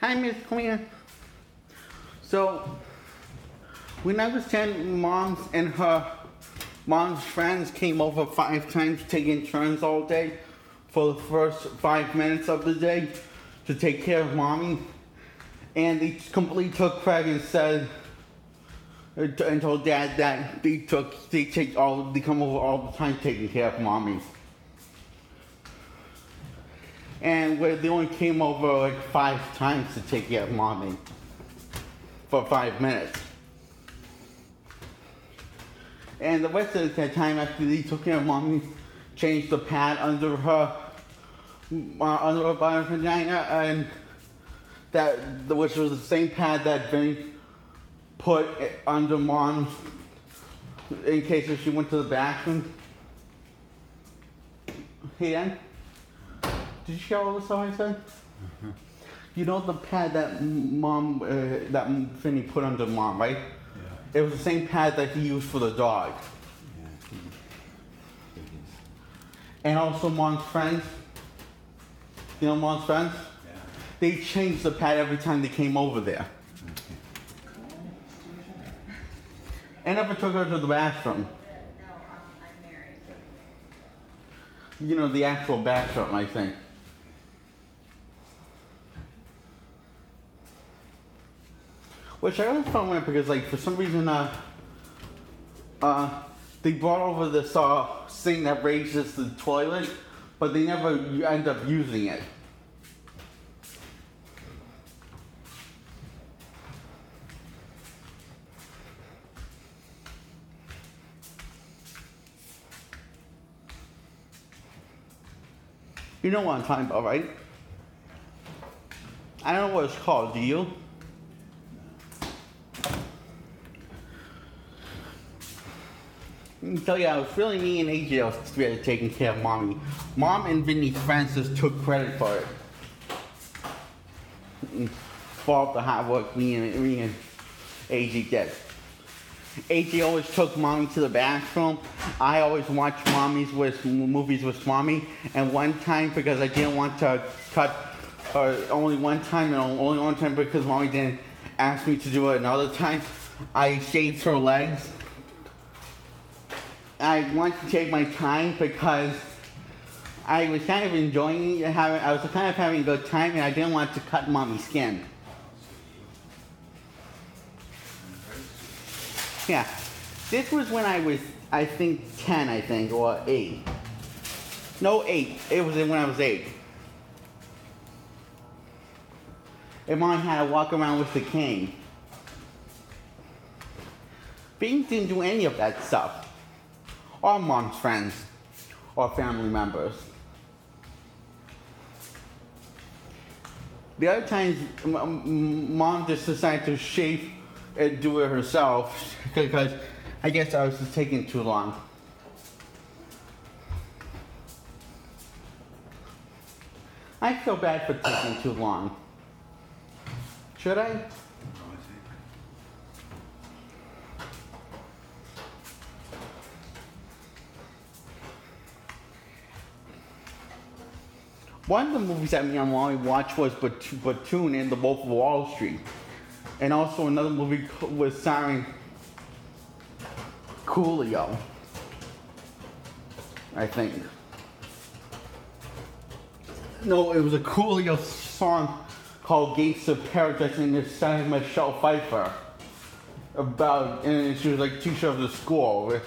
Hi, Miss Queen. So, when I was 10, mom's and her mom's friends came over five times, taking turns all day for the first five minutes of the day to take care of mommy. And they completely took credit and said, and told dad that they took, they take all, they come over all the time taking care of mommy. And where they only came over like five times to take care of mommy for five minutes. And the rest of the time after they took care of mommy, changed the pad under her, uh, under her bottom vagina, and that which was the same pad that Vinny put under mom in case if she went to the bathroom. Hey, did you hear all the stuff I said? Mm-hmm. You know the pad that mom, uh, that Vinny put under mom, right? Yeah. It was the same pad that he used for the dog. Yeah. And also mom's friends. You know mom's friends? Yeah. They changed the pad every time they came over there. Okay. I never took her to the bathroom. No, I'm, I'm married. You know, the actual bathroom, I think. Which I always found weird because, like, for some reason, uh, uh, they brought over this uh, thing that raises the toilet, but they never end up using it. You know what I'm talking about, right? I don't know what it's called, do you? Tell you, I was really me and AJ was really taking care of mommy. Mom and Vinny Francis took credit for it. Mm, For all the hard work me and, me and AJ did. AJ always took mommy to the bathroom. I always watched mommies with movies with mommy. And one time, because I didn't want to cut her only one time, and only one time because mommy didn't ask me to do it another time, I shaved her legs. I want to take my time because I was kind of enjoying having, I was kind of having a good time, and I didn't want to cut mommy's skin. Yeah, this was when I was, I think, 10, I think, or 8. No, 8. It was when I was 8. And mom had to walk around with the cane. Bing didn't do any of that stuff. Or mom's friends or family members. The other times, mom just decided to shave and do it herself because I guess I was just taking too long. I feel bad for taking too long. Should I? One of the movies that me and Molly watched was Platoon and The Wolf of Wall Street. And also another movie was starring Coolio. I think. No, it was a Coolio song called Gangsta's Paradise and it starred Michelle Pfeiffer. About, and she was like teacher of the school.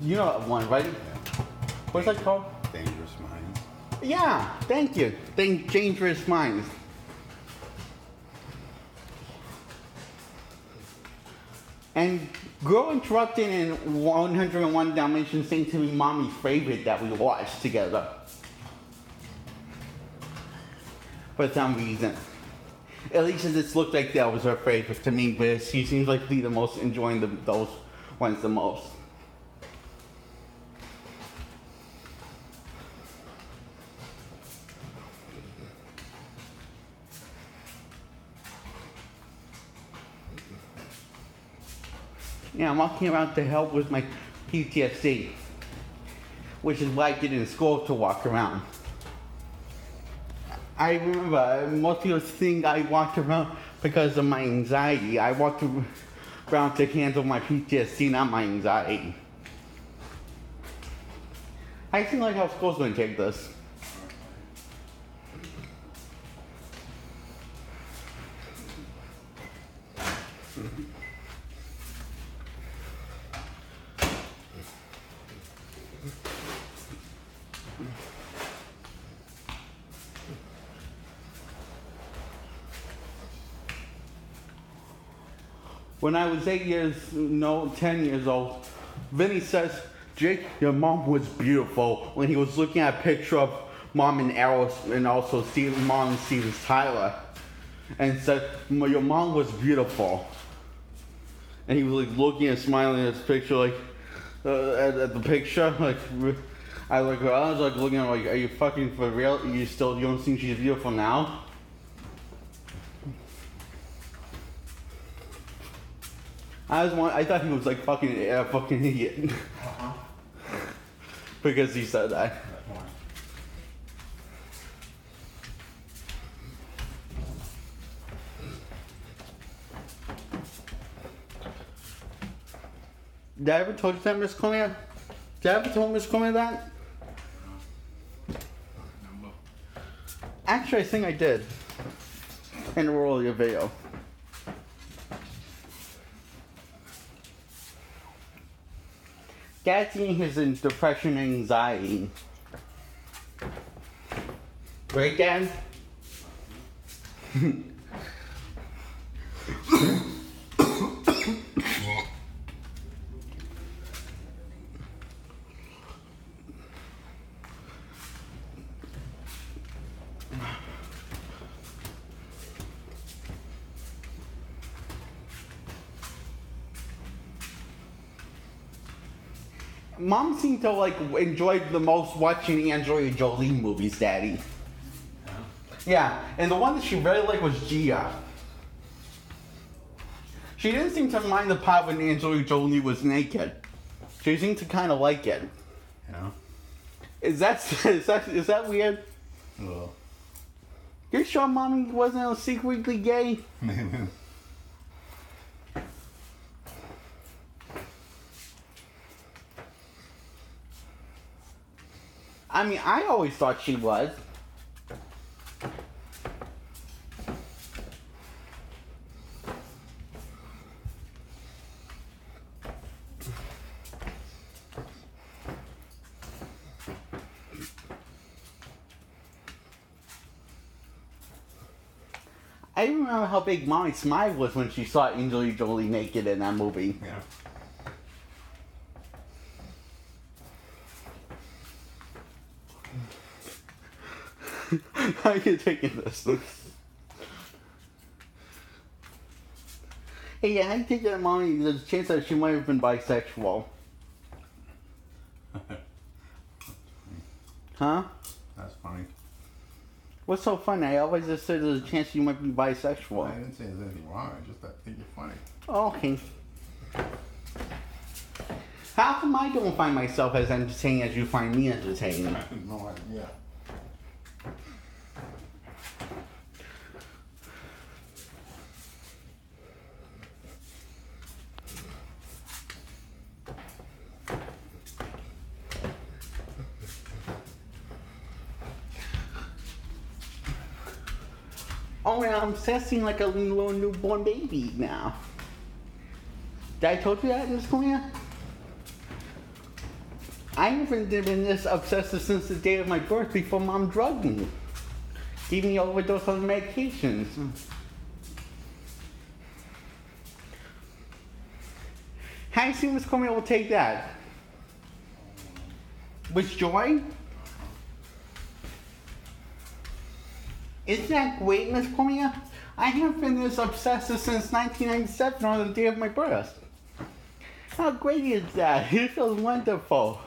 You know that one, right? What's that called? Yeah, thank you. Thank Dangerous Minds. And Girl Interrupted and 101 Dalmatians seem to be mommy's favorite that we watched together. For some reason. At least it just looked like that was her favorite to me, but she seems like to be the most enjoying the, those ones the most. Yeah, I'm walking around to help with my PTSD, which is why I get in school to walk around. I remember most people think I walked around because of my anxiety. I walked around to handle my PTSD, not my anxiety. I think like how school's gonna take this. When I was eight years, no, ten years old, Vinny says, Jake, your mom was beautiful when he was looking at a picture of mom and Eros and also mom and Steven Tyler and said, your mom was beautiful. And he was like looking and smiling at his picture, like, uh, at, at the picture, like, I like, I was like looking at him like, are you fucking for real? You still, you don't think she's beautiful now? I was one, I thought he was like fucking a fucking idiot Uh-huh. because he said that. Did I ever told you that, Miss Cormier? Did I ever tell Miss Cormier that? Actually, I think I did. In a earlier video. In his in depression anxiety. Right, Dad? Mom seemed to like enjoy the most watching Angelina Jolie movies, Daddy. Uh-huh. Yeah, and the one that she really liked was Gia. She didn't seem to mind the part when Angelina Jolie was naked. She seemed to kind of like it. Know? Is that is that is that weird? Well, You sure mommy wasn't secretly gay? I mean, I always thought she was. I remember how big Mommy's smile was when she saw Angelina Jolie naked in that movie. yeah. How are you taking this? hey, yeah, I think that mommy, there's a chance that she might have been bisexual. Huh? That's funny. What's so funny? I always just said there's a chance you might be bisexual. I didn't say there's anything wrong. I just I think you're funny. Okay. How come I don't find myself as entertaining as you find me entertaining? I have no idea. Oh, and I'm obsessing like a little newborn baby now. Did I told you that, Miss Cornelia? I haven't been this obsessive since the day of my birth before mom drugged me. Gave me overdose of medications. Mm. How do you think Miss Cornelia will take that? With joy? Isn't that great, Miss Cornelia? I have been this obsessive since 1997 on the day of my birth. How great is that? It feels wonderful.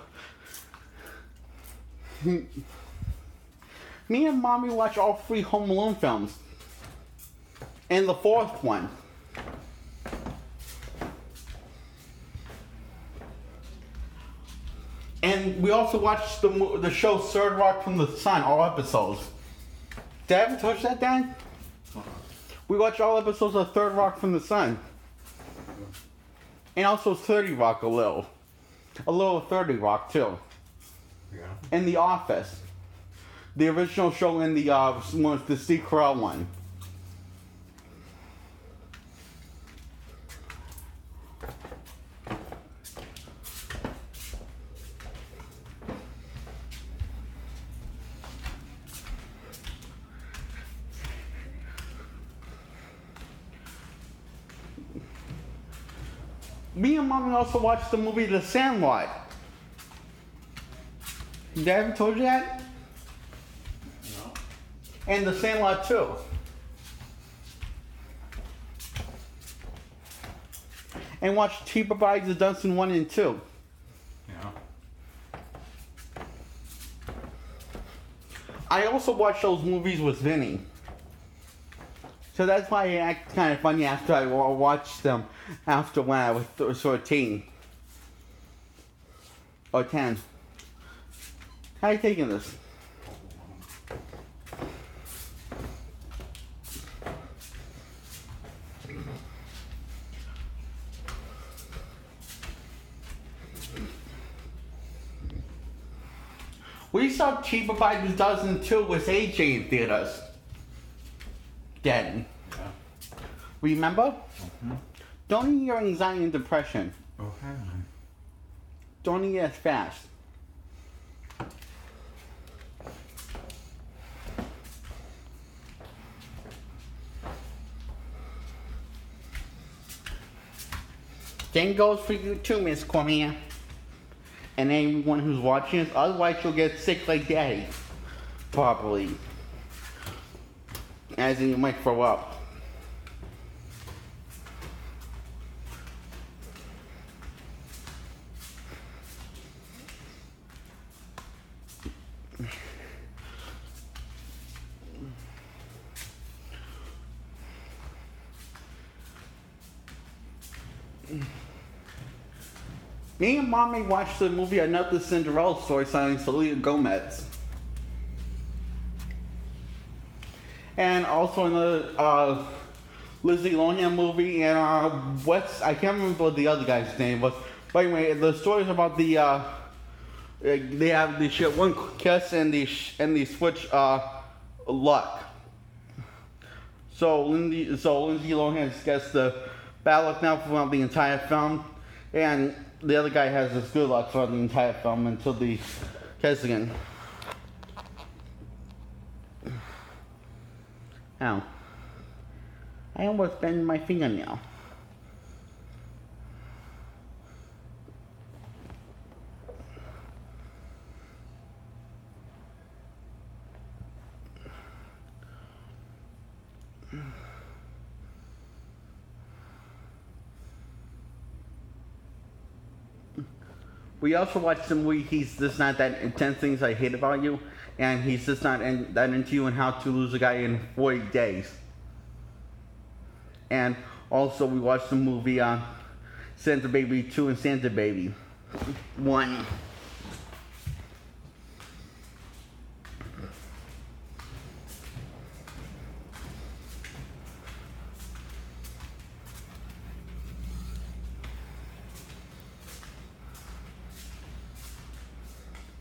Me and mommy watch all three Home Alone films. And the fourth one. And we also watched the, the show Third Rock from the Sun, all episodes. Did I ever you that, Dan? We watched all episodes of Third Rock from the Sun. And also 30 Rock a little. A little 30 Rock too. Yeah. And The Office. The original show in the uh the Steve Carell one. Me and mommy also watched the movie The Sandlot. Did I ever told you that? No. And The Sandlot too. And watched Cheaper by the Dozen 1 and 2. Yeah. I also watched those movies with Vinny. So that's why I act kind of funny after I wa- watched them after when I was th- 13. Or 10. How you taking this? We saw Cheaper by the Dozen 2 with AJ in theaters. Then. Yeah. Remember? Mm-hmm. Don't eat your anxiety and depression. Okay. Don't eat as fast. Same goes for you too, Miss Cormier. And anyone who's watching us, otherwise you'll get sick like daddy. Probably. As in you might throw up. Me and mommy watched the movie Another Cinderella Story starring Selena Gomez. And also in the uh, Lizzie Lohan movie and uh, what's I can't remember what the other guy's name was. But anyway, the story's about the uh, they have the shit one kiss and the sh- and the switch uh, luck. So Lindsay, so Lindsay Lohan gets the bad luck now throughout the entire film, and the other guy has this good luck throughout the entire film until the kiss again. Ow. I almost bent my fingernail. We also watched some movie He's Just Not That Intense Things I Hate About You, and He's Just Not in, That Into You and How to Lose a Guy in 40 Days. And also we watched the movie uh, Santa Baby 2 and Santa Baby 1.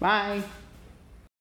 Bye.